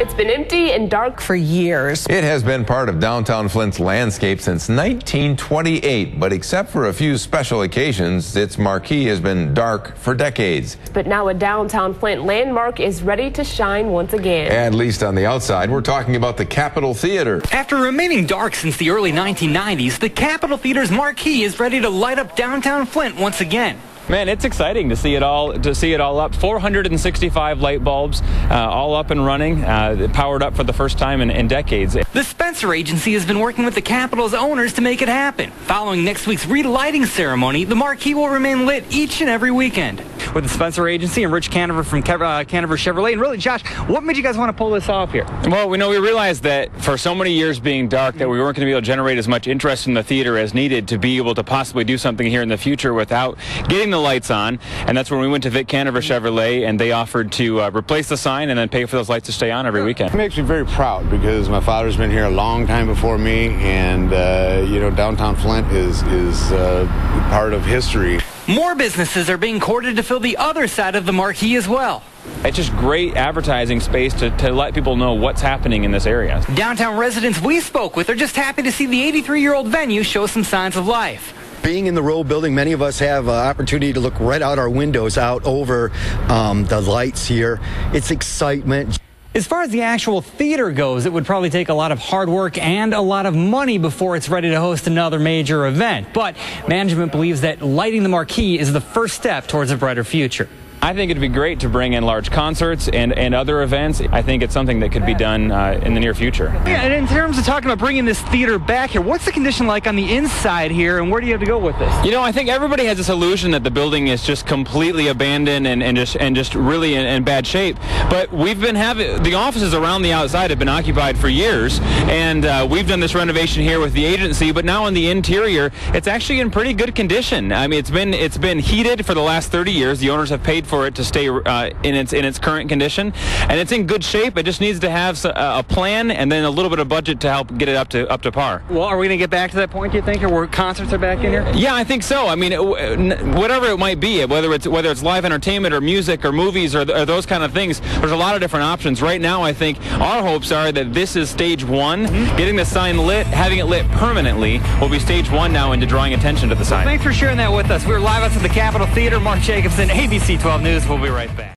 It's been empty and dark for years. It has been part of downtown Flint's landscape since 1928, but except for a few special occasions, its marquee has been dark for decades. But now a downtown Flint landmark is ready to shine once again. At least on the outside, we're talking about the Capitol Theater. After remaining dark since the early 1990s, the Capitol Theater's marquee is ready to light up downtown Flint once again. Man, it's exciting to see it all to see it all up. 465 light bulbs, uh, all up and running, uh, powered up for the first time in, in, decades. The Spencer Agency has been working with the Capitol's owners to make it happen. Following next week's relighting ceremony, the marquee will remain lit each and every weekend. With the Spencer Agency and Rich Canever from Kev- uh, Canever Chevrolet, and really, Josh, what made you guys want to pull this off here? Well, we know we realized that for so many years being dark, that we weren't going to be able to generate as much interest in the theater as needed to be able to possibly do something here in the future without getting the lights on. And that's when we went to Vic Canever Chevrolet, and they offered to uh, replace the sign and then pay for those lights to stay on every weekend. It makes me very proud because my father's been here a long time before me, and uh, you know, downtown Flint is is uh, part of history. More businesses are being courted to fill the other side of the marquee as well. It's just great advertising space to, to let people know what's happening in this area. Downtown residents we spoke with are just happy to see the 83 year old venue show some signs of life being in the row building, many of us have uh, opportunity to look right out our windows out over um, the lights here. It's excitement. As far as the actual theater goes, it would probably take a lot of hard work and a lot of money before it's ready to host another major event. But management believes that lighting the marquee is the first step towards a brighter future. I think it'd be great to bring in large concerts and, and other events. I think it's something that could be done uh, in the near future. Yeah, and in terms of talking about bringing this theater back here, what's the condition like on the inside here, and where do you have to go with this? You know, I think everybody has this illusion that the building is just completely abandoned and, and just and just really in, in bad shape. But we've been having the offices around the outside have been occupied for years, and uh, we've done this renovation here with the agency. But now in the interior, it's actually in pretty good condition. I mean, it's been it's been heated for the last 30 years. The owners have paid for it to stay uh, in its in its current condition, and it's in good shape. It just needs to have a plan and then a little bit of budget to help get it up to up to par. Well, are we going to get back to that point? Do you think, or where concerts are back in here? Yeah, I think so. I mean, whatever it might be, whether it's whether it's live entertainment or music or movies or, or those kind of things, there's a lot of different options. Right now, I think our hopes are that this is stage one. Mm-hmm. Getting the sign lit, having it lit permanently, will be stage one now into drawing attention to the sign. Well, thanks for sharing that with us. We're live outside the Capitol Theater. Mark Jacobson, ABC 12 News. We'll be right back.